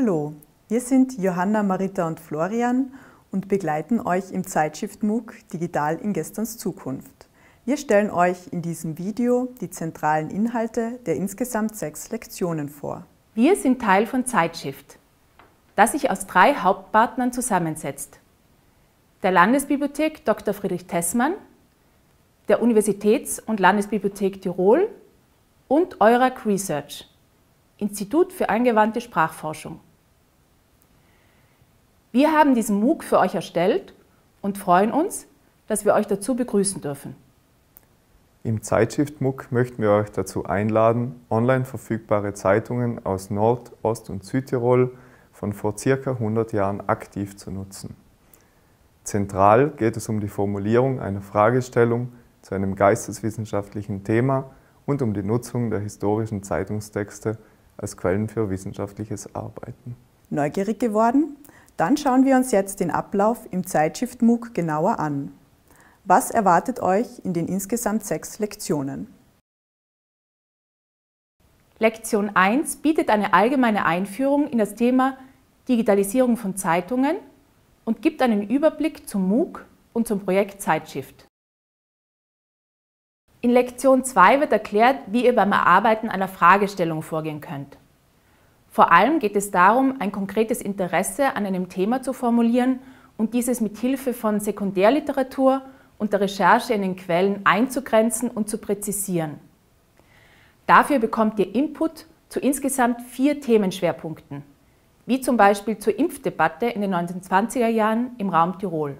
Hallo, wir sind Johanna, Marita und Florian und begleiten euch im Zeitschrift MOOC Digital in Gesterns Zukunft. Wir stellen euch in diesem Video die zentralen Inhalte der insgesamt sechs Lektionen vor. Wir sind Teil von Zeitshift, das sich aus drei Hauptpartnern zusammensetzt. Der Landesbibliothek Dr. Friedrich Tessmann, der Universitäts- und Landesbibliothek Tirol und EURAC Research, Institut für angewandte Sprachforschung. Wir haben diesen MOOC für euch erstellt und freuen uns, dass wir euch dazu begrüßen dürfen. Im Zeitschrift MOOC möchten wir euch dazu einladen, online verfügbare Zeitungen aus Nord-, Ost- und Südtirol von vor circa 100 Jahren aktiv zu nutzen. Zentral geht es um die Formulierung einer Fragestellung zu einem geisteswissenschaftlichen Thema und um die Nutzung der historischen Zeitungstexte als Quellen für wissenschaftliches Arbeiten. Neugierig geworden? Dann schauen wir uns jetzt den Ablauf im Zeitschrift MOOC genauer an. Was erwartet euch in den insgesamt sechs Lektionen? Lektion 1 bietet eine allgemeine Einführung in das Thema Digitalisierung von Zeitungen und gibt einen Überblick zum MOOC und zum Projekt Zeitshift. In Lektion 2 wird erklärt, wie ihr beim Erarbeiten einer Fragestellung vorgehen könnt. Vor allem geht es darum, ein konkretes Interesse an einem Thema zu formulieren und dieses mit Hilfe von Sekundärliteratur und der Recherche in den Quellen einzugrenzen und zu präzisieren. Dafür bekommt ihr Input zu insgesamt vier Themenschwerpunkten, wie zum Beispiel zur Impfdebatte in den 1920er Jahren im Raum Tirol.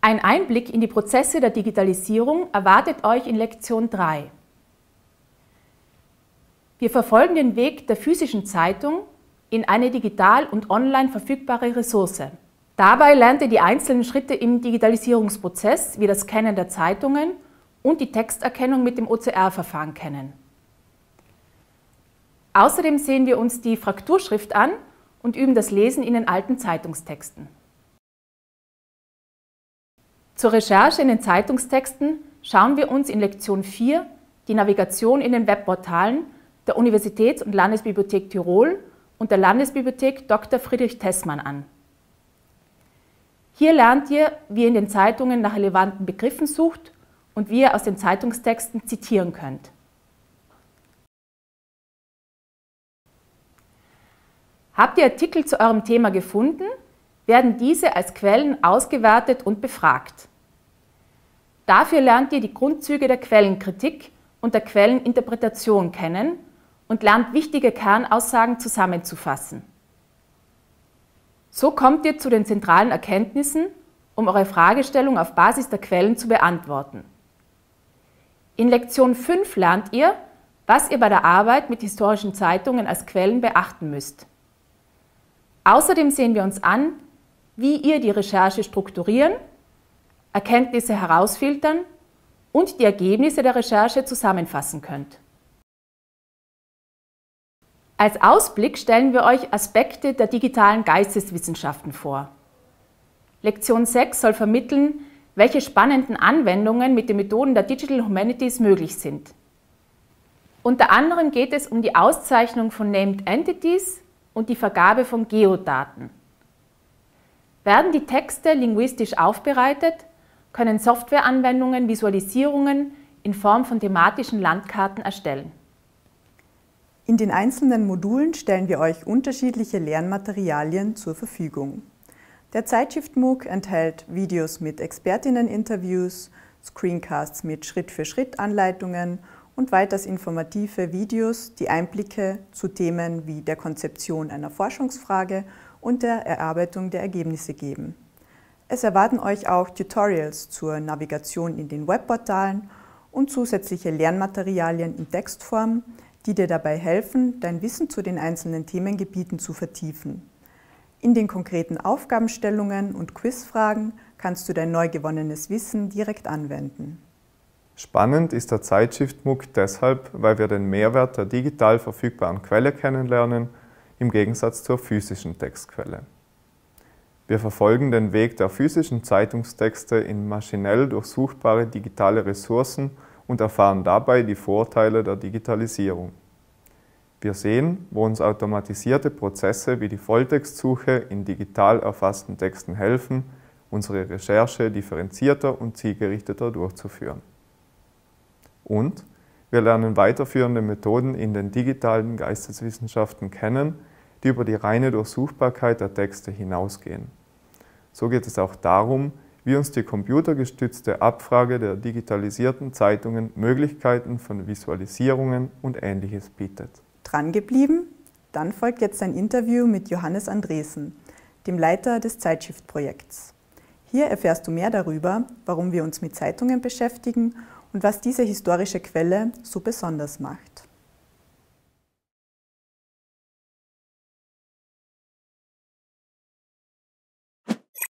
Ein Einblick in die Prozesse der Digitalisierung erwartet euch in Lektion 3. Wir verfolgen den Weg der physischen Zeitung in eine digital und online verfügbare Ressource. Dabei lernt ihr die einzelnen Schritte im Digitalisierungsprozess wie das Scannen der Zeitungen und die Texterkennung mit dem OCR-Verfahren kennen. Außerdem sehen wir uns die Frakturschrift an und üben das Lesen in den alten Zeitungstexten. Zur Recherche in den Zeitungstexten schauen wir uns in Lektion 4 die Navigation in den Webportalen der Universitäts- und Landesbibliothek Tirol und der Landesbibliothek Dr. Friedrich Tessmann an. Hier lernt ihr, wie ihr in den Zeitungen nach relevanten Begriffen sucht und wie ihr aus den Zeitungstexten zitieren könnt. Habt ihr Artikel zu eurem Thema gefunden, werden diese als Quellen ausgewertet und befragt. Dafür lernt ihr die Grundzüge der Quellenkritik und der Quelleninterpretation kennen und lernt wichtige Kernaussagen zusammenzufassen. So kommt ihr zu den zentralen Erkenntnissen, um eure Fragestellung auf Basis der Quellen zu beantworten. In Lektion 5 lernt ihr, was ihr bei der Arbeit mit historischen Zeitungen als Quellen beachten müsst. Außerdem sehen wir uns an, wie ihr die Recherche strukturieren, Erkenntnisse herausfiltern und die Ergebnisse der Recherche zusammenfassen könnt. Als Ausblick stellen wir euch Aspekte der digitalen Geisteswissenschaften vor. Lektion 6 soll vermitteln, welche spannenden Anwendungen mit den Methoden der Digital Humanities möglich sind. Unter anderem geht es um die Auszeichnung von Named Entities und die Vergabe von Geodaten. Werden die Texte linguistisch aufbereitet, können Softwareanwendungen Visualisierungen in Form von thematischen Landkarten erstellen. In den einzelnen Modulen stellen wir euch unterschiedliche Lernmaterialien zur Verfügung. Der Zeitschrift MOOC enthält Videos mit Expertinneninterviews, Screencasts mit Schritt-für-Schritt-Anleitungen und weiters informative Videos, die Einblicke zu Themen wie der Konzeption einer Forschungsfrage und der Erarbeitung der Ergebnisse geben. Es erwarten euch auch Tutorials zur Navigation in den Webportalen und zusätzliche Lernmaterialien in Textform, die dir dabei helfen, dein Wissen zu den einzelnen Themengebieten zu vertiefen. In den konkreten Aufgabenstellungen und Quizfragen kannst du dein neu gewonnenes Wissen direkt anwenden. Spannend ist der Zeitschrift MOOC deshalb, weil wir den Mehrwert der digital verfügbaren Quelle kennenlernen, im Gegensatz zur physischen Textquelle. Wir verfolgen den Weg der physischen Zeitungstexte in maschinell durchsuchbare digitale Ressourcen und erfahren dabei die Vorteile der Digitalisierung. Wir sehen, wo uns automatisierte Prozesse wie die Volltextsuche in digital erfassten Texten helfen, unsere Recherche differenzierter und zielgerichteter durchzuführen. Und wir lernen weiterführende Methoden in den digitalen Geisteswissenschaften kennen, die über die reine Durchsuchbarkeit der Texte hinausgehen. So geht es auch darum, wie uns die computergestützte Abfrage der digitalisierten Zeitungen Möglichkeiten von Visualisierungen und Ähnliches bietet. Dran geblieben? Dann folgt jetzt ein Interview mit Johannes Andresen, dem Leiter des Zeitschriftprojekts. Hier erfährst du mehr darüber, warum wir uns mit Zeitungen beschäftigen und was diese historische Quelle so besonders macht.